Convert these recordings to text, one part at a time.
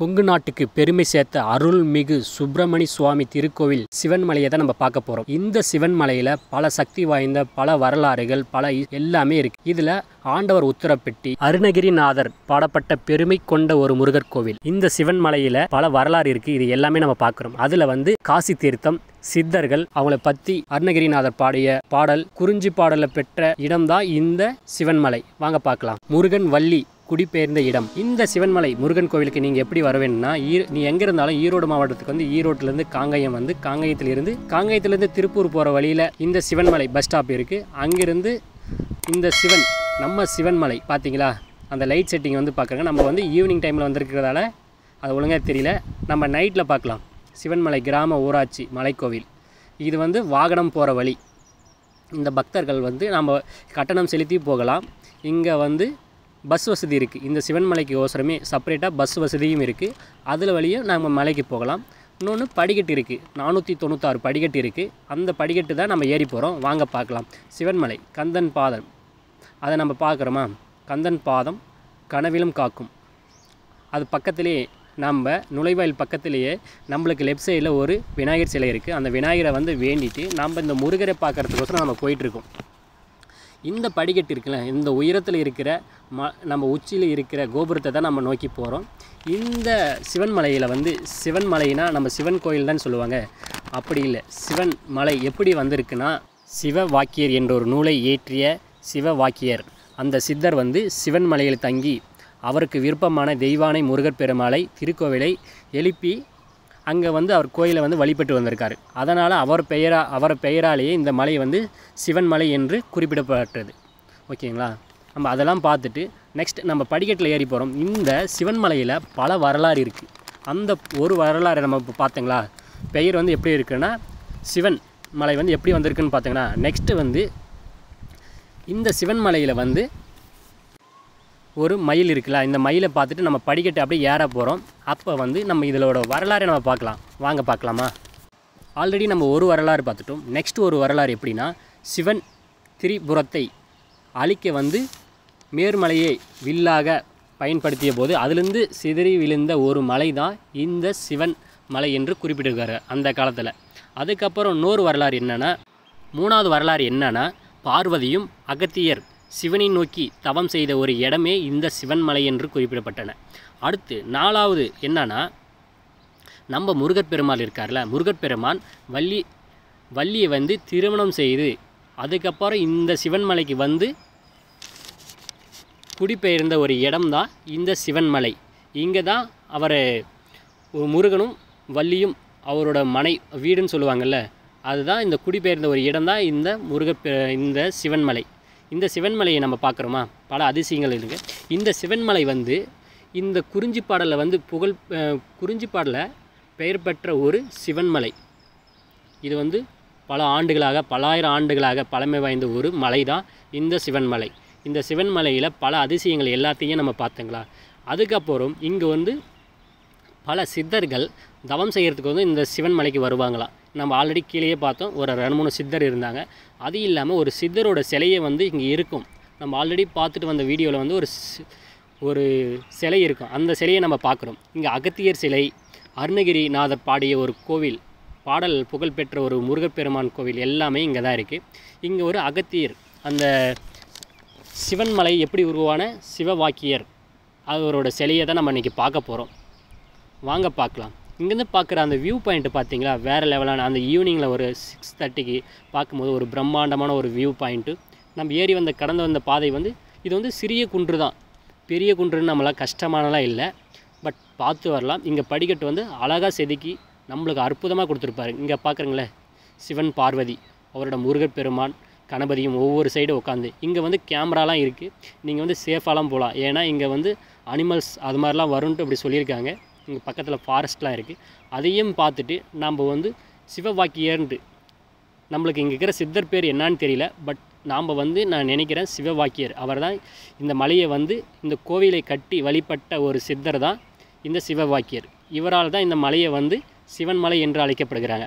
கொங்கு நாட்டுக்கு பெருமை சேர்த்த அருள்மிகு சுப்பிரமணி சுவாமி திருக்கோவில் சிவன்மலையை தான் நம்ம பார்க்க போகிறோம் இந்த சிவன்மலையில் பல சக்தி வாய்ந்த பல வரலாறுகள் பல எல்லாமே இருக்கு. இதில் ஆண்டவர் உத்தரப்பெட்டி அருணகிரிநாதர் பாடப்பட்ட பெருமை கொண்ட ஒரு முருகர் கோவில். இந்த சிவன்மலையில் பல வரலாறு இருக்கு. இது எல்லாமே நம்ம பார்க்குறோம். அதில் வந்து காசி தீர்த்தம் சித்தர்கள் அவங்கள பற்றி அருணகிரிநாதர் பாடிய பாடல் குறிஞ்சி பாடலை பெற்ற இடம்தான் இந்த சிவன்மலை. வாங்க பார்க்கலாம். முருகன் வள்ளி குடிபெயர்ந்த இடம். இந்த சிவன்மலை முருகன் கோவிலுக்கு நீங்கள் எப்படி வர வேணும்னா ஈ நீ எங்கே இருந்தாலும் ஈரோடு மாவட்டத்துக்கு வந்து ஈரோட்டிலேருந்து காங்கயம் வந்து காங்கயத்திலிருந்து காங்கயத்திலேருந்து திருப்பூர் போகிற வழியில் இந்த சிவன்மலை பஸ் ஸ்டாப் இருக்குது அங்கிருந்து இந்த சிவன் நம்ம சிவன்மலை பார்த்தீங்களா அந்த லைட் செட்டிங் வந்து பார்க்குறாங்க நம்ம வந்து ஈவினிங் டைமில் வந்திருக்கிறதால அது ஒழுங்காக தெரியல. நம்ம நைட்டில் பார்க்கலாம் சிவன்மலை கிராம ஊராட்சி மலைக்கோவில். இது வந்து வாகனம் போகிற வழி. இந்த பக்தர்கள் வந்து நம்ம கட்டணம் செலுத்தி போகலாம். இங்கே வந்து பஸ் வசதி இருக்குது இந்த சிவன்மலைக்கு ஓசரமே செப்பரேட்டாக பஸ் வசதியும் இருக்குது அதில் வழியாக நம்ம மலைக்கு போகலாம். இன்னொன்று படிக்கட்டு இருக்குது நானூற்றி தொண்ணூத்தாறு படிக்கட்டு இருக்குது அந்த படிக்கட்டு தான் நம்ம ஏறி போகிறோம் வாங்க பார்க்கலாம். சிவன்மலை கந்தன் பாதம். அதை நம்ம பார்க்குறோமா? கந்தன் பாதம் கனவிலும் காக்கும். அது பக்கத்திலேயே நம்ம நுழைவாயில் பக்கத்திலேயே நம்மளுக்கு லெஃப்ட் சைடில் ஒரு விநாயகர் சிலை இருக்குது அந்த விநாயகரை வந்து வேண்டிட்டு நம்ம இந்த முருகரை பார்க்கறதுக்கோசரம் நம்ம போயிட்டுருக்கோம் இந்த படிக்கட்டு இருக்குல்ல இந்த உயரத்தில் இருக்கிற ம நம்ம உச்சியில் இருக்கிற கோபுரத்தை தான் நம்ம நோக்கி போகிறோம் இந்த சிவன் மலையில் வந்து சிவன் மலைனா நம்ம சிவன் கோயில் தான் சொல்லுவாங்க. அப்படி இல்லை. சிவன் மலை எப்படி வந்திருக்குன்னா சிவ வாக்கியர் என்ற ஒரு நூலை இயற்றிய சிவ வாக்கியர் அந்த சித்தர் வந்து சிவன் மலையில் தங்கி அவருக்கு விருப்பமான தெய்வானை முருகர் பெருமாளை திருக்கோவிலை எழுப்பி அங்கே வந்து அவர் கோயிலை வந்து வழிபட்டு வந்திருக்காரு. அதனால் அவர் பெயரா அவர் பெயராலேயே இந்த மலை வந்து சிவன் மலை என்று குறிப்பிடப்பட்டது. ஓகேங்களா? நம்ம அதெல்லாம் பார்த்துட்டு நெக்ஸ்ட் நம்ம படிக்கட்டில் ஏறி போகிறோம் இந்த சிவன் மலையில் பல வரலாறு இருக்குது அந்த ஒரு வரலாறு நம்ம இப்போ பார்த்தீங்களா? பெயர் வந்து எப்படி இருக்குன்னா சிவன் மலை வந்து எப்படி வந்திருக்குன்னு பார்த்தீங்கன்னா நெக்ஸ்ட்டு வந்து இந்த சிவன் மலையில் வந்து ஒரு மயில் இருக்குல்ல இந்த மயிலை பார்த்துட்டு நம்ம படிக்கட்டு அப்படியே ஏற போகிறோம் அப்போ வந்து நம்ம இதோட வரலாறை நம்ம பார்க்கலாம். வாங்க பார்க்கலாமா? ஆல்ரெடி நம்ம ஒரு வரலாறு பார்த்துட்டோம். நெக்ஸ்ட் ஒரு வரலாறு எப்படின்னா சிவன் திரிபுரத்தை அழிக்க வந்து மேர்மலையை வில்லாக பயன்படுத்திய போது அதிலிருந்து சிதறி விழுந்த ஒரு மலை தான் இந்த சிவன் மலை என்று குறிப்பிட்டிருக்காரு அந்த காலத்தில். அதுக்கப்புறம் இன்னொரு வரலாறு என்னென்னா மூணாவது வரலாறு என்னென்னா பார்வதியும் அகத்தியர் சிவனை நோக்கி தவம் செய்த ஒரு இடமே இந்த சிவன் மலை என்று குறிப்பிடப்பட்டன. அடுத்து நாலாவது என்னன்னா நம்ம முருகர் பெருமாள் இருக்கார்ல முருகர் பெருமான் வள்ளி வள்ளியை வந்து திருமணம் செய்து அதுக்கப்புறம் இந்த சிவன்மலைக்கு வந்து குடிபெயர்ந்த ஒரு இடம்தான் இந்த சிவன்மலை. இங்கே தான் அவர் முருகனும் வள்ளியும் அவரோட மனை வீடுன்னு சொல்லுவாங்கல்ல அதுதான் இந்த குடிபெயர்ந்த ஒரு இடம்தான் இந்த முருக இந்த சிவன்மலை. இந்த சிவன்மலையை நம்ம பார்க்குறோமா? பல அதிசயங்கள் இருக்குது இந்த சிவன்மலை வந்து இந்த குறிஞ்சி பாடலில் வந்து புகழ் குறிஞ்சி பாடலில் பெயர் பெற்ற ஒரு சிவன்மலை. இது வந்து பல ஆண்டுகளாக பலாயிரம் ஆண்டுகளாக பழமை வாய்ந்த ஒரு மலை தான் இந்த சிவன்மலை. இந்த சிவன்மலையில் பல அதிசயங்கள் எல்லாத்தையும் நம்ம பார்த்தோங்களா? அதுக்கப்புறம் இங்கே வந்து பல சித்தர்கள் தவம் செய்கிறதுக்கு வந்து இந்த சிவன் மலைக்கு வருவாங்களாம் நம்ம ஆல்ரெடி கீழேயே பார்த்தோம். ஒரு ரெண்டு மூணு சித்தர் இருந்தாங்க. அது இல்லாமல் ஒரு சித்தரோட சிலையை வந்து இங்கே இருக்கும். நம்ம ஆல்ரெடி பார்த்துட்டு வந்த வீடியோவில் வந்து ஒரு ஒரு சிலை இருக்கும். அந்த சிலையை நம்ம பார்க்குறோம். இங்கே அகத்தியர் சிலை அருணகிரிநாதர் பாடிய ஒரு கோவில் பாடல் புகழ்பெற்ற ஒரு முருகப்பெருமான் கோவில் எல்லாமே இங்கே தான் இருக்குது இங்கே ஒரு அகத்தியர் அந்த சிவன்மலை எப்படி உருவான சிவவாக்கியர் அவரோட சிலையை தான் நம்ம இன்றைக்கி பார்க்க போகிறோம் வாங்க பார்க்கலாம். இங்கேருந்து பார்க்குற அந்த வியூ பாயிண்ட்டு பார்த்தீங்களா? வேறு லெவலான அந்த ஈவினிங்கில் ஒரு சிக்ஸ் தேர்ட்டிக்கு பார்க்கும்போது ஒரு பிரம்மாண்டமான ஒரு வியூ பாயிண்ட்டு நம்ம ஏறி வந்த கடந்து வந்த பாதை வந்து இது வந்து சிறிய குன்று தான். பெரிய குன்றுன்னு நம்மளால் கஷ்டமானலாம் இல்லை. பட் பார்த்து வரலாம். இங்கே படிக்கட்டு வந்து அழகாக செதுக்கி நம்மளுக்கு அற்புதமாக கொடுத்துருப்பாரு. இங்கே பார்க்குறீங்களே சிவன் பார்வதி அவரோட முருகப்பெருமான் கணபதியும் ஒவ்வொரு சைடு உட்காந்து இங்கே வந்து கேமராலாம் இருக்குது நீங்கள் வந்து சேஃபாலாம் போகலாம். ஏன்னா இங்கே வந்து அனிமல்ஸ் அது மாதிரிலாம் வரும்ன்ட்டு அப்படி சொல்லியிருக்காங்க. இங்கே பக்கத்தில் ஃபாரஸ்ட்லாம் இருக்குது அதையும் பார்த்துட்டு நம்ம வந்து சிவவாக்கியர்ன்ட்டு நம்மளுக்கு இங்கே இருக்கிற சித்தர் பேர் என்னான்னு தெரியல பட் நாம் வந்து நான் நினைக்கிறேன் சிவவாக்கியர். அவர் தான் இந்த மலையை வந்து இந்த கோவிலை கட்டி வழிபட்ட ஒரு சித்தர் தான் இந்த சிவவாக்கியர். இவரால் தான் இந்த மலையை வந்து சிவன் மலை என்று அழைக்கப்படுகிறாங்க.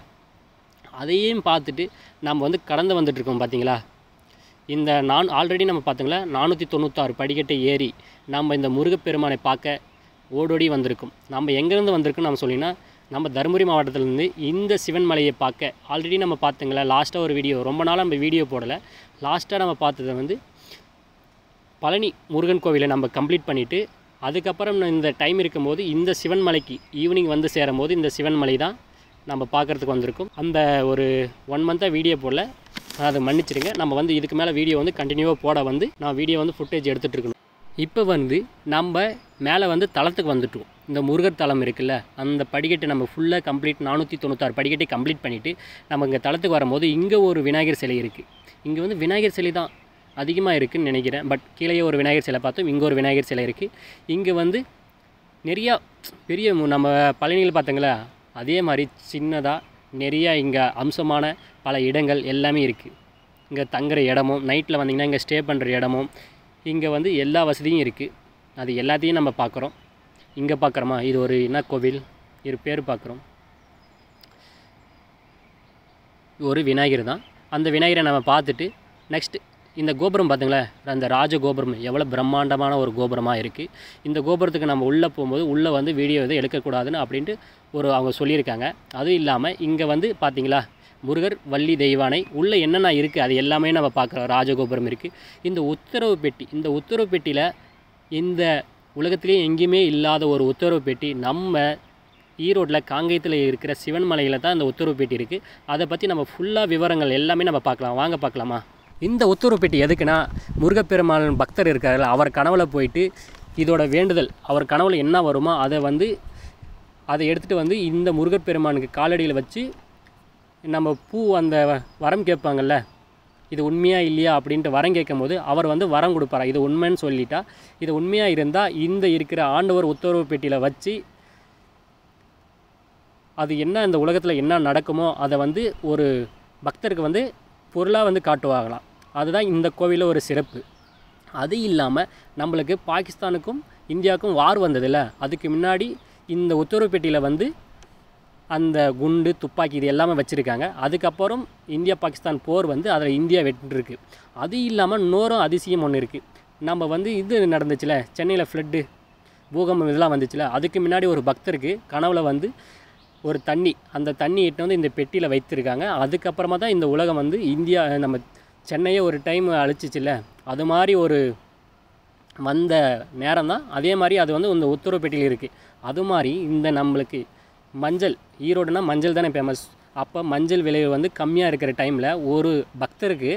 அதையும் பார்த்துட்டு நாம் வந்து கடந்து வந்துட்டுருக்கோம் பார்த்தீங்களா இந்த நான் ஆல்ரெடி நம்ம பார்த்தோங்களா நானூற்றி தொண்ணூத்தாறு படிக்கட்டை ஏறி நம்ம இந்த முருகப்பெருமானை பார்க்க ஓடோடி வந்திருக்கும். நம்ம எங்கேருந்து வந்திருக்குன்னு நம்ம சொல்லினா நம்ம தருமபுரி மாவட்டத்திலேருந்து இந்த சிவன் மலையை பார்க்க ஆல்ரெடி நம்ம பார்த்துங்களேன் லாஸ்ட்டாக ஒரு வீடியோ ரொம்ப நாளாக நம்ம வீடியோ போடலை. லாஸ்ட்டாக நம்ம பார்த்தது வந்து பழனி முருகன் கோவிலை நம்ம கம்ப்ளீட் பண்ணிவிட்டு அதுக்கப்புறம் இந்த டைம் இருக்கும்போது இந்த சிவன் மலைக்கு ஈவினிங் வந்து சேரும் போது இந்த சிவன் மலை தான் நம்ம பார்க்குறதுக்கு வந்திருக்கும். அந்த ஒரு ஒன் மந்த்தாக வீடியோ போடல. அதை மன்னிச்சிடுங்க. நம்ம வந்து இதுக்கு மேலே வீடியோ வந்து கண்டினியூவாக போட வந்து நான் வீடியோ வந்து ஃபுட்டேஜ் எடுத்துகிட்டு இருக்கணும். இப்போ வந்து நம்ம மேலே வந்து தளத்துக்கு வந்துட்டோம் இந்த முருகர் தளம் இருக்குல்ல அந்த படிக்கட்டு நம்ம ஃபுல்லாக கம்ப்ளீட் நானூற்றி தொண்ணூத்தாறு படிக்கட்டை கம்ப்ளீட் பண்ணிவிட்டு நம்ம இங்கே தளத்துக்கு வரும்போது இங்கே ஒரு விநாயகர் சிலை இருக்குது இங்கே வந்து விநாயகர் சிலை தான் அதிகமாக இருக்குதுன்னு நினைக்கிறேன். பட் கீழே ஒரு விநாயகர் சிலை பார்த்தோம் இங்கே ஒரு விநாயகர் சிலை இருக்குது இங்கே வந்து நிறையா பெரிய நம்ம பழனியில் பார்த்தங்களா? அதே மாதிரி சின்னதாக நிறையா இங்கே அம்சமான பல இடங்கள் எல்லாமே இருக்குது இங்கே தங்குற இடமும் நைட்டில் வந்தீங்கன்னா இங்கே ஸ்டே பண்ணுற இடமும் இங்கே வந்து எல்லா வசதியும் இருக்குது அது எல்லாத்தையும் நம்ம பார்க்குறோம் இங்கே பார்க்குறோமா இது ஒரு என்ன கோவில்? இரு பேர் பார்க்குறோம் ஒரு விநாயகர் தான். அந்த விநாயகரை நம்ம பார்த்துட்டு நெக்ஸ்ட் இந்த கோபுரம் பார்த்தீங்களா அந்த ராஜ கோபுரம் எவ்வளோ பிரம்மாண்டமான ஒரு கோபுரமாக இருக்குது இந்த கோபுரத்துக்கு நம்ம உள்ளே போகும்போது உள்ளே வந்து வீடியோ எதுவும் எடுக்கக்கூடாதுன்னு அப்படின்ட்டு ஒரு அவங்க சொல்லியிருக்காங்க. அதுவும் இல்லாமல் இங்கே வந்து பார்த்தீங்களா முருகர் வள்ளி தெய்வானை. உள்ளே என்னென்ன இருக்குது அது எல்லாமே நம்ம பார்க்குறோம் ராஜகோபுரம் இருக்குது இந்த உத்தரவு பெட்டி இந்த உத்தரவு பெட்டியில் இந்த உலகத்திலேயே எங்கேயுமே இல்லாத ஒரு உத்தரவு பெட்டி நம்ம ஈரோட்டில் காங்கேயத்தில் இருக்கிற சிவன் மலையில் தான் இந்த உத்தரவு பெட்டி இருக்குது அதை பற்றி நம்ம ஃபுல்லாக விவரங்கள் எல்லாமே நம்ம பார்க்கலாம். வாங்க பார்க்கலாமா? இந்த உத்தரவு பெட்டி எதுக்குன்னா முருகப்பெருமாள் பக்தர் இருக்காருல்ல அவர் கனவுல போயிட்டு இதோட வேண்டுதல் அவர் கனவுல என்ன வருமோ அதை வந்து அதை எடுத்துகிட்டு வந்து இந்த முருகப்பெருமானுக்கு காலடியில் வச்சு நம்ம பூ அந்த வரம் கேட்பாங்கல்ல இது உண்மையாக இல்லையா அப்படின்ட்டு வரம் கேட்கும்போது அவர் வந்து வரம் கொடுப்பாரா? இது உண்மைன்னு சொல்லிட்டா. இது உண்மையாக இருந்தால் இந்த இருக்கிற ஆண்டவர் உத்தரவு பெட்டியில் வச்சு அது என்ன இந்த உலகத்தில் என்ன நடக்குமோ அதை வந்து ஒரு பக்தருக்கு வந்து பொருளாக வந்து காட்டுவாங்களாம். அதுதான் இந்த கோவிலில் ஒரு சிறப்பு. அது இல்லாமல் நம்மளுக்கு பாகிஸ்தானுக்கும் இந்தியாவுக்கும் வார் வந்ததில்ல. அதுக்கு முன்னாடி இந்த உத்தரவு பெட்டியில் வந்து அந்த குண்டு துப்பாக்கி இது எல்லாமே வச்சுருக்காங்க. அதுக்கப்புறம் இந்தியா பாகிஸ்தான் போர் வந்து அதில் இந்தியா வெட்டுருக்கு அது இல்லாமல் இன்னொரும் அதிசயம் ஒன்று இருக்குது நம்ம வந்து இது நடந்துச்சுல சென்னையில் ஃப்ளட்டு பூகம்பம் இதெல்லாம் வந்துச்சுல அதுக்கு முன்னாடி ஒரு பக்தருக்கு கனவுல வந்து ஒரு தண்ணி அந்த தண்ணி இட்டு வந்து இந்த பெட்டியில் வைத்திருக்காங்க. அதுக்கப்புறமா தான் இந்த உலகம் வந்து இந்தியா நம்ம சென்னையே ஒரு டைம் அழிச்சிச்சுல. அது மாதிரி ஒரு வந்த நேரம் தான். அதே மாதிரி அது வந்து இந்த உத்தரவு பெட்டியில் இருக்குது அது மாதிரி இந்த நம்மளுக்கு மஞ்சள் ஈரோடுனா மஞ்சள் தானே ஃபேமஸ் அப்போ மஞ்சள் விளைவு வந்து கம்மியாக இருக்கிற டைமில் ஒரு பக்தருக்கு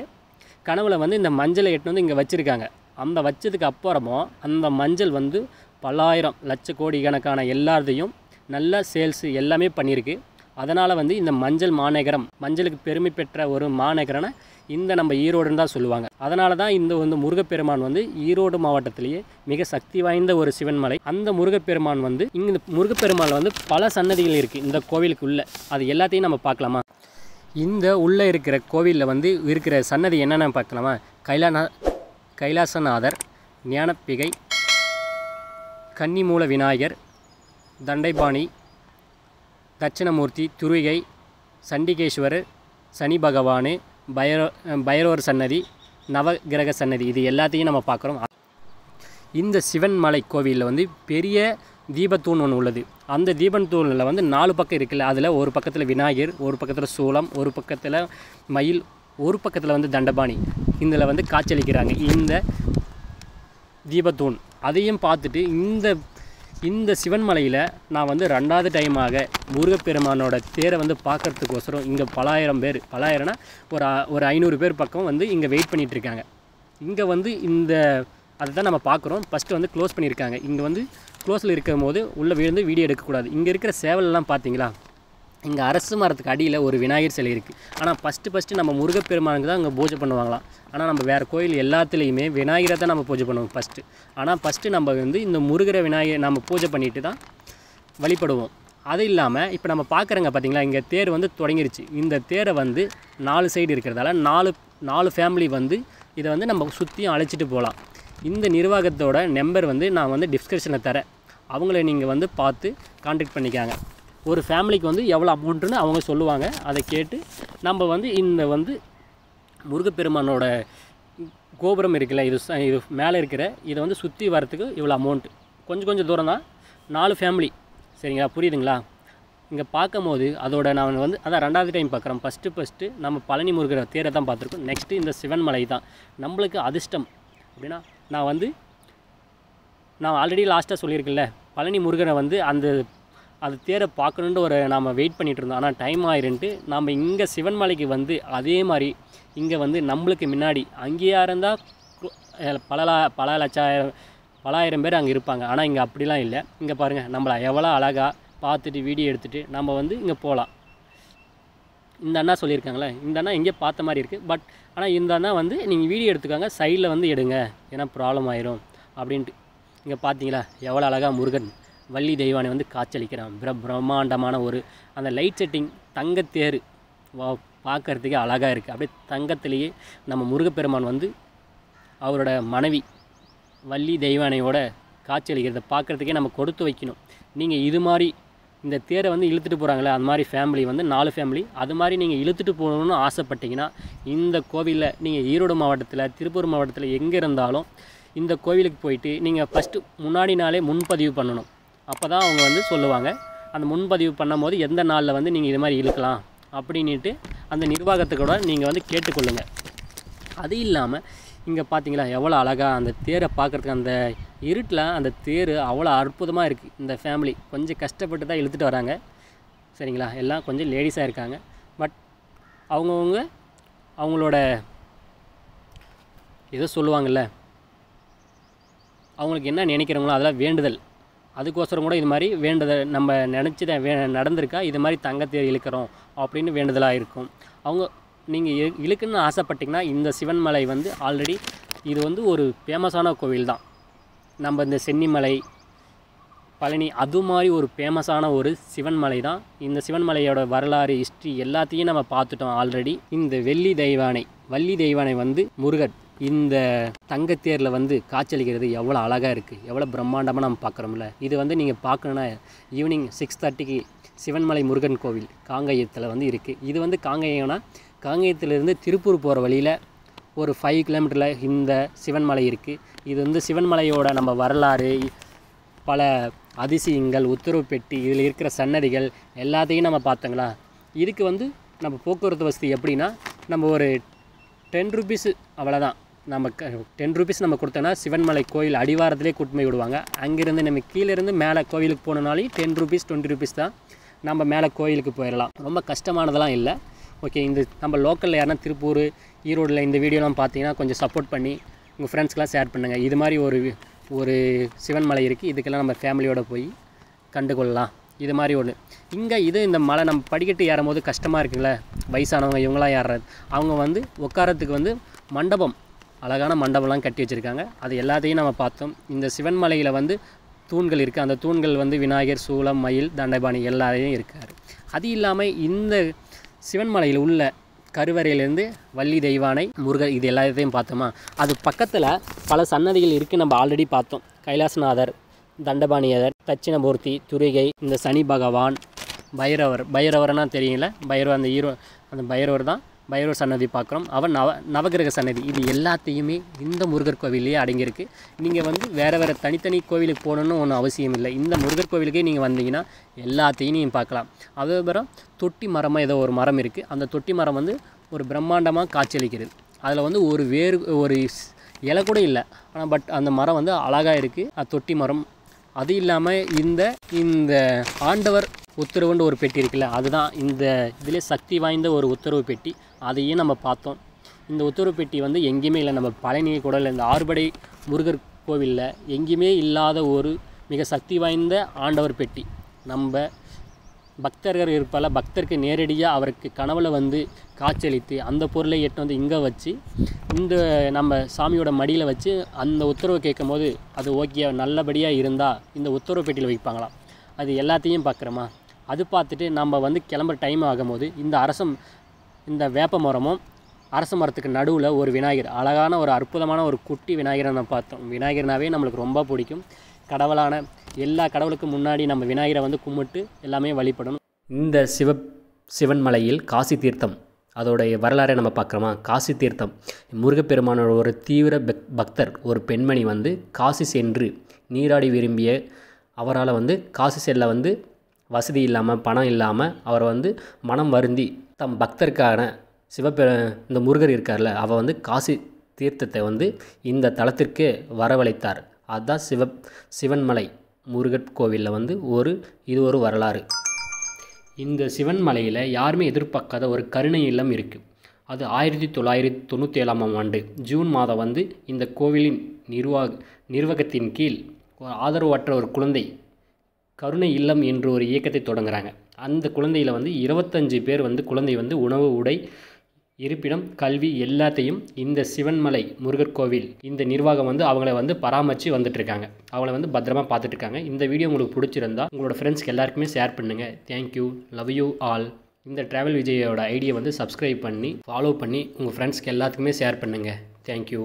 கனவுல வந்து இந்த மஞ்சளை எட்டு வந்து இங்கே வச்சுருக்காங்க. அந்த வச்சதுக்கு அப்புறமும் அந்த மஞ்சள் வந்து பல்லாயிரம் லட்ச கோடி கணக்கான எல்லாத்தையும் நல்ல சேல்ஸு எல்லாமே பண்ணியிருக்கு. அதனால் வந்து இந்த மஞ்சள் மாநகரம் மஞ்சளுக்கு பெருமை பெற்ற ஒரு மாநகரனை இந்த நம்ம ஈரோடுன்னு தான் சொல்லுவாங்க. அதனால தான் இந்த வந்து முருகப்பெருமான் வந்து ஈரோடு மாவட்டத்திலேயே மிக சக்தி வாய்ந்த ஒரு சிவன்மலை அந்த முருகப்பெருமான் வந்து இங்கே இந்த முருகப்பெருமான் வந்து பல சன்னதிகள் இருக்குது இந்த கோவிலுக்குள்ளே. அது எல்லாத்தையும் நம்ம பார்க்கலாமா? இந்த உள்ளே இருக்கிற கோவிலில் வந்து இருக்கிற சன்னதி என்னென்ன பார்க்கலாமா? கைலாநா கைலாசநாதர் ஞானப்பிகை கன்னிமூல விநாயகர் தண்டைபாணி தட்சிணமூர்த்தி துருகை சண்டிகேஸ்வரர் சனி பகவான் பைரோ பைரவர் சன்னதி நவகிரக சன்னதி இது எல்லாத்தையும் நம்ம பார்க்குறோம். இந்த சிவன் மலை கோவிலில் வந்து பெரிய தீபத்தூண் ஒன்று உள்ளது. அந்த தீபன் தூணில் வந்து நாலு பக்கம் இருக்குல்ல அதில் ஒரு பக்கத்தில் விநாயகர் ஒரு பக்கத்தில் சூலம் ஒரு பக்கத்தில் மயில் ஒரு பக்கத்தில் வந்து தண்டபாணி. இதில் வந்து காட்சியளிக்கிறாங்க இந்த தீபத்தூண். அதையும் பார்த்துட்டு இந்த இந்த சிவன் மலையில் நான் வந்து ரெண்டாவது டைமாக முருகப்பெருமானோட தேரை வந்து பார்க்குறதுக்கோசரம் இங்கே பலாயிரம் பேர் பலாயிரம்னா ஒரு ஒரு ஐநூறு பேர் பக்கம் வந்து இங்கே வெயிட் பண்ணிகிட்ருக்காங்க இங்கே வந்து இந்த அதை தான் நம்ம பார்க்குறோம். ஃபஸ்ட்டு வந்து க்ளோஸ் பண்ணியிருக்காங்க. இங்கே வந்து க்ளோஸில் இருக்கும் போது உள்ளே விழுந்து வீடியோ எடுக்கக்கூடாது. இங்கே இருக்கிற சேவலெல்லாம் பார்த்தீங்களா? இங்கே அரசு மரத்துக்கு அடியில் ஒரு விநாயகர் சிலை இருக்குது ஆனால் ஃபஸ்ட்டு ஃபஸ்ட்டு நம்ம முருகப்பெருமானுக்கு தான் அங்கே பூஜை பண்ணுவாங்களாம். ஆனால் நம்ம வேறு கோயில் எல்லாத்துலேயுமே விநாயகரை தான் நம்ம பூஜை பண்ணுவோம் ஃபஸ்ட்டு ஆனால் ஃபஸ்ட்டு நம்ம வந்து இந்த முருகரை விநாயகர் நம்ம பூஜை பண்ணிட்டு தான் வழிபடுவோம். அது இல்லாமல் இப்போ நம்ம பார்க்குறங்க பார்த்தீங்களா இங்கே தேர் வந்து தொடங்கிருச்சு. இந்த தேரை வந்து நாலு சைடு இருக்கிறதால நாலு நாலு ஃபேமிலி வந்து இதை வந்து நம்ம சுற்றியும் அழைச்சிட்டு போகலாம். இந்த நிர்வாகத்தோட நம்பர் வந்து நான் வந்து டிஸ்கிரிப்ஷனில் தரேன். அவங்கள நீங்கள் வந்து பார்த்து காண்டாக்ட் பண்ணிக்காங்க. ஒரு ஃபேமிலிக்கு வந்து எவ்வளோ அமௌண்ட்டுன்னு அவங்க சொல்லுவாங்க. அதை கேட்டு நம்ம வந்து இந்த வந்து முருகப்பெருமானோட கோபுரம் இருக்குல்ல இது இது மேலே இருக்கிற இதை வந்து சுற்றி வரத்துக்கு இவ்வளோ அமௌண்ட் கொஞ்சம் கொஞ்சம் தூரம் தான். நாலு ஃபேமிலி சரிங்களா? புரியுதுங்களா? இங்கே பார்க்கும்போது அதோட நான் வந்து அதான் ரெண்டாவது டைம் பார்க்குறோம் ஃபஸ்ட்டு ஃபஸ்ட்டு நம்ம பழனி முருகிற தேரை தான் பார்த்துருக்கோம். நெக்ஸ்ட்டு இந்த சிவன் மலை தான். நம்மளுக்கு அதிர்ஷ்டம். அப்படின்னா நான் வந்து நான் ஆல்ரெடி லாஸ்ட்டாக சொல்லியிருக்கேன்ல பழனி முருகனை வந்து அந்த அது தேரை பார்க்கணுன்ட்டு ஒரு நாம் வெயிட் பண்ணிகிட்டு இருந்தோம். ஆனால் டைம் ஆயிருன்ட்டு நம்ம இங்கே சிவன்மலைக்கு வந்து அதே மாதிரி இங்கே வந்து நம்மளுக்கு முன்னாடி அங்கேயா இருந்தால் பல லா- பல லட்சாயிரம் பலாயிரம் பேர் அங்கே இருப்பாங்க. ஆனால் இங்கே அப்படிலாம் இல்லை. இங்கே பாருங்கள் நம்மளை எவ்வளோ அழகாக பார்த்துட்டு வீடியோ எடுத்துகிட்டு நம்ம வந்து இங்கே போகலாம் இந்த அண்ணா சொல்லியிருக்காங்களே இந்த அண்ணா எங்கேயோ பார்த்த மாதிரி இருக்குது பட் ஆனால் இந்த அண்ணா வந்து நீங்கள் வீடியோ எடுத்துக்காங்க சைடில் வந்து எடுங்க. ஏன்னா ப்ராப்ளம் ஆயிரும். அப்படின்ட்டு. இங்கே பார்த்தீங்களா எவ்வளோ அழகாக முருகன். வள்ளி தெய்வானை வந்து காட்சியளிக்கிறான். பிர பிரம்மாண்டமான ஒரு அந்த லைட் செட்டிங் தங்கத்தேர் வா பார்க்கறதுக்கே அழகாக இருக்குது அப்படியே தங்கத்திலேயே நம்ம முருகப்பெருமான் வந்து அவரோட மனைவி வள்ளி தெய்வானையோட காட்சியளிக்கிறத பார்க்குறதுக்கே நம்ம கொடுத்து வைக்கணும். நீங்கள் இது மாதிரி இந்த தேரை வந்து இழுத்துட்டு போகிறாங்களே அந்த மாதிரி ஃபேமிலி வந்து நாலு ஃபேமிலி அது மாதிரி நீங்கள் இழுத்துட்டு போகணும்னு ஆசைப்பட்டீங்கன்னா இந்த கோவிலில் நீங்கள் ஈரோடு மாவட்டத்தில் திருப்பூர் மாவட்டத்தில் எங்கே இருந்தாலும் இந்த கோவிலுக்கு போயிட்டு நீங்கள் ஃபஸ்ட்டு முன்னாடி நாளே முன்பதிவு பண்ணணும். அப்போ தான் அவங்க வந்து சொல்லுவாங்க. அந்த முன்பதிவு பண்ணும்போது எந்த நாளில் வந்து நீங்கள் இது மாதிரி இழுக்கலாம் அப்படின்ட்டு அந்த நிர்வாகத்துக்கூட நீங்கள் வந்து கேட்டுக்கொள்ளுங்கள் அது இல்லாமல் இங்கே பார்த்தீங்களா எவ்வளோ அழகாக அந்த தேரை பார்க்குறதுக்கு அந்த இருட்டில் அந்த தேர் அவ்வளோ அற்புதமாக இருக்குது இந்த ஃபேமிலி கொஞ்சம் கஷ்டப்பட்டு தான் இழுத்துட்டு வராங்க. சரிங்களா? எல்லாம் கொஞ்சம் லேடிஸாக இருக்காங்க. பட் அவங்கவுங்க அவங்களோட ஏதோ சொல்லுவாங்கள்ல அவங்களுக்கு என்ன நினைக்கிறாங்களோ அதெல்லாம் வேண்டுதல். அதுக்கோசரம் கூட இது மாதிரி வேண்டுதல் நம்ம நினச்சத வே நடந்திருக்கா? இது மாதிரி தங்கத்தேர் இழுக்கிறோம் அப்படின்னு வேண்டுதலாக இருக்கும். அவங்க நீங்கள் இழுக்குன்னு ஆசைப்பட்டிங்கன்னா இந்த சிவன்மலை வந்து ஆல்ரெடி இது வந்து ஒரு ஃபேமஸான கோவில் தான். நம்ம இந்த சென்னிமலை பழனி அது மாதிரி ஒரு ஃபேமஸான ஒரு சிவன்மலை தான். இந்த சிவன்மலையோட வரலாறு ஹிஸ்ட்ரி எல்லாத்தையும் நம்ம பார்த்துட்டோம் ஆல்ரெடி. இந்த வெள்ளி தெய்வானை வள்ளி தெய்வானை வந்து முருகன் இந்த தங்கத்தேரில் வந்து காய்ச்சலிக்கிறது எவ்வளோ அழகாக இருக்குது எவ்வளோ பிரம்மாண்டமாக நம்ம பார்க்குறோம்ல. இது வந்து நீங்கள் பார்க்கணுன்னா ஈவினிங் சிக்ஸ் தேர்ட்டிக்கு சிவன்மலை முருகன் கோவில் காங்கையத்தில் வந்து இருக்குது இது வந்து காங்கேயம்னா காங்கேயத்திலிருந்து திருப்பூர் போகிற வழியில் ஒரு ஃபைவ் கிலோமீட்டரில் இந்த சிவன்மலை இருக்குது இது வந்து சிவன்மலையோட நம்ம வரலாறு பல அதிசயங்கள் உத்தரவு பெட்டி இதில் இருக்கிற சன்னதிகள் எல்லாத்தையும் நம்ம பார்த்தோங்களா. இதுக்கு வந்து நம்ம போக்குவரத்து வசதி எப்படின்னா நம்ம ஒரு டென் ருபீஸு அவ்வளோதான் நம்ம க டென் ருபீஸ் நம்ம கொடுத்தோன்னா சிவன்மலை கோயில் அடிவாரத்திலே கூட்டு போய் விடுவாங்க. அங்கேருந்து நம்ம கீழேருந்து மேலே கோவிலுக்கு போகணுனாலையும் டென் ருபீஸ் டுவெண்ட்டி ருபீஸ் தான் நம்ம மேலே கோயிலுக்கு போயிடலாம். ரொம்ப கஷ்டமானதெல்லாம் இல்லை. ஓகே இந்த நம்ம லோக்கலில் யாருன்னா திருப்பூர் ஈரோடில் இந்த வீடியோலாம் பார்த்தீங்கன்னா கொஞ்சம் சப்போர்ட் பண்ணி உங்கள் ஃப்ரெண்ட்ஸ்க்கெலாம் ஷேர் பண்ணுங்கள் இது மாதிரி ஒரு ஒரு சிவன்மலை இருக்குது இதுக்கெல்லாம் நம்ம ஃபேமிலியோடு போய் கண்டுகொள்ளலாம். இது மாதிரி ஒன்று இங்கே இது இந்த மலை நம்ம படிக்கட்டு ஏறும்போது கஷ்டமாக இருக்குங்களே. வயசானவங்க இவங்களாம் ஏறுறது. அவங்க வந்து உட்காரத்துக்கு வந்து மண்டபம். அழகான மண்டபம்லாம் கட்டி வச்சுருக்காங்க. அது எல்லாத்தையும் நம்ம பார்த்தோம். இந்த சிவன்மலையில் வந்து தூண்கள் இருக்குது அந்த தூண்கள் வந்து விநாயகர் சூலம் மயில் தண்டபாணி எல்லாரையும் இருக்கார். அது இல்லாமல் இந்த சிவன்மலையில் உள்ள கருவறையிலேருந்து வள்ளி தெய்வானை முருகர் இது எல்லாத்தையும் பார்த்தோமா? அது பக்கத்தில் பல சன்னதிகள் இருக்குது நம்ம ஆல்ரெடி பார்த்தோம். கைலாசநாதர் தண்டபாணியதர் தட்சிணமூர்த்தி துரிகை இந்த சனி பகவான் பைரவர். பைரவர்னா தெரியல. பைரவர் அந்த ஈரோ அந்த பைரவர் தான். பைரவ சன்னதி பார்க்குறோம். அவன் நவ நவகிரக சன்னதி. இது எல்லாத்தையுமே இந்த முருகர் கோவிலேயே அடங்கியிருக்கு. நீங்கள் வந்து வேறு வேறு தனித்தனி கோவிலுக்கு போகணுன்னு ஒன்றும் அவசியம் இல்லை. இந்த முருகர் கோவிலுக்கே நீங்கள் வந்தீங்கன்னா எல்லாத்தையும் நீங்கள் பார்க்கலாம். அதுக்கப்புறம் தொட்டி மரமாக ஏதோ ஒரு மரம் இருக்குது அந்த தொட்டி மரம் வந்து ஒரு பிரம்மாண்டமாக காட்சியளிக்கிறது. அதில் வந்து ஒரு வேறு ஒரு இலை கூட இல்லை. ஆனால் பட் அந்த மரம் வந்து அழகாக இருக்குது அந்த தொட்டி மரம். அது இல்லாமல் இந்த இந்த ஆண்டவர் உத்தரவுன்ற ஒரு பெட்டி இருக்குல்ல அதுதான் இந்த இதிலே சக்தி வாய்ந்த ஒரு உத்தரவு பெட்டி. அதையும் நம்ம பார்த்தோம். இந்த உத்தரவு பெட்டி வந்து எங்கேயுமே இல்லை. நம்ம பழனி கூட இல்லை இந்த ஆறுபடை முருகர் கோவிலில் எங்கேயுமே இல்லாத ஒரு மிக சக்தி வாய்ந்த ஆண்டவர் பெட்டி. நம்ம பக்தர்கள் இருப்பால பக்தருக்கு நேரடியாக அவருக்கு கனவுல வந்து காட்சியளித்து அந்த பொருளை எட்டு வந்து இங்கே வச்சு இந்த நம்ம சாமியோட மடியில் வச்சு அந்த உத்தரவு கேட்கும் போது அது ஓகே நல்லபடியாக இருந்தால் இந்த உத்தரவு பெட்டியில் வைப்பாங்களாம். அது எல்லாத்தையும் பார்க்குறோமா? அது பார்த்துட்டு நம்ம வந்து கிளம்புற டைம் ஆகும்போது இந்த அரசம் இந்த வேப்ப மரமும் அரச மரத்துக்கு நடுவில் ஒரு விநாயகர் அழகான ஒரு அற்புதமான ஒரு குட்டி விநாயகரை நம்ம பார்த்தோம். விநாயகர்னாவே நம்மளுக்கு ரொம்ப பிடிக்கும். கடவுளான எல்லா கடவுளுக்கும் முன்னாடி நம்ம விநாயகரை வந்து கும்பிட்டு எல்லாமே வழிபடணும். இந்த சிவ சிவன் மலையில் காசி தீர்த்தம் அதோடைய வரலாறை நம்ம பார்க்குறோமா? காசி தீர்த்தம். முருகப்பெருமானோட ஒரு தீவிர பக் பக்தர் ஒரு பெண்மணி வந்து காசி சென்று நீராடி விரும்பிய அவரால் வந்து காசி செல்ல வந்து வசதி இல்லாமல் பணம் இல்லாமல் அவர் வந்து மனம் வருந்தி தம் பக்தருக்கான சிவபெ இந்த முருகர் இருக்கார்ல அவர் வந்து காசி தீர்த்தத்தை வந்து இந்த தலத்திற்கு வரவழைத்தார். அதுதான் சிவ சிவன்மலை முருகர் கோவிலில் வந்து ஒரு இது ஒரு வரலாறு. இந்த சிவன்மலையில் யாருமே எதிர்பார்க்காத ஒரு கருணை இல்லம் இருக்குது அது ஆயிரத்தி தொள்ளாயிரத்தி தொண்ணூற்றி ஏழாம் ஆண்டு ஜூன் மாதம் வந்து இந்த கோவிலின் நிர்வாக நிர்வாகத்தின் கீழ் ஒரு ஆதரவற்ற ஒரு குழந்தை கருணை இல்லம் என்று ஒரு இயக்கத்தை தொடங்குறாங்க. அந்த குழந்தையில் வந்து இருபத்தஞ்சு பேர் வந்து குழந்தை வந்து உணவு உடை இருப்பிடம் கல்வி எல்லாத்தையும் இந்த சிவன்மலை முருகர் கோவில் இந்த நிர்வாகம் வந்து அவங்கள வந்து பராமரித்து வந்துட்டு இருக்காங்க அவங்கள வந்து பத்திரமா பார்த்துட்ருக்காங்க இந்த வீடியோ உங்களுக்கு பிடிச்சிருந்தா உங்களோட ஃப்ரெண்ட்ஸ்க்கு எல்லாருக்குமே ஷேர் பண்ணுங்கள் thank you love you all இந்த ட்ராவல் விஜயோட ஐடியை வந்து சப்ஸ்கிரைப் பண்ணி ஃபாலோ பண்ணி உங்கள் ஃப்ரெண்ட்ஸ்க்கு எல்லாத்துக்குமே ஷேர் பண்ணுங்கள் தேங்க்யூ